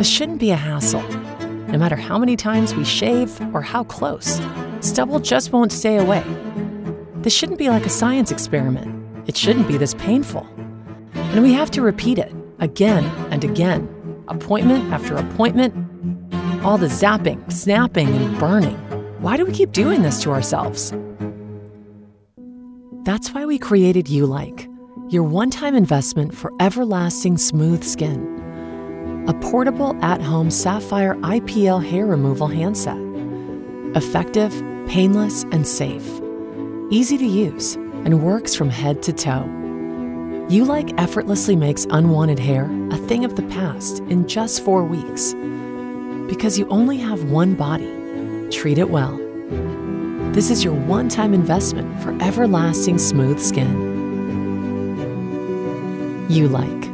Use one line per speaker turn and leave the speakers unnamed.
This shouldn't be a hassle. No matter how many times we shave or how close, stubble just won't stay away. This shouldn't be like a science experiment. It shouldn't be this painful. And we have to repeat it again and again, appointment after appointment. All the zapping, snapping, and burning. Why do we keep doing this to ourselves? That's why we created Ulike, your one time investment for everlasting smooth skin. A portable at home sapphire IPL hair removal handset. Effective, painless, and safe. Easy to use and works from head to toe. Ulike effortlessly makes unwanted hair a thing of the past in just four weeks. Because you only have one body, treat it well. This is your one time investment for everlasting smooth skin. Ulike.